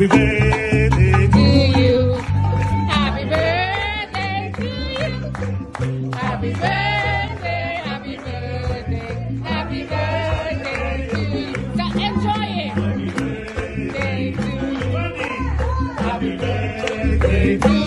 Happy birthday to you. Happy birthday to you. Happy birthday, happy birthday, happy birthday to you. Enjoy it. Happy birthday to you. Happy birthday to you.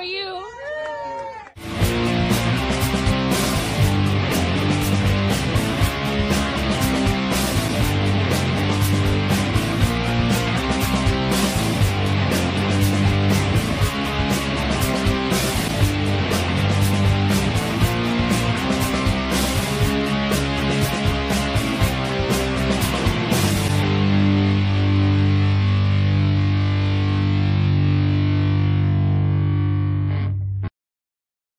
for you.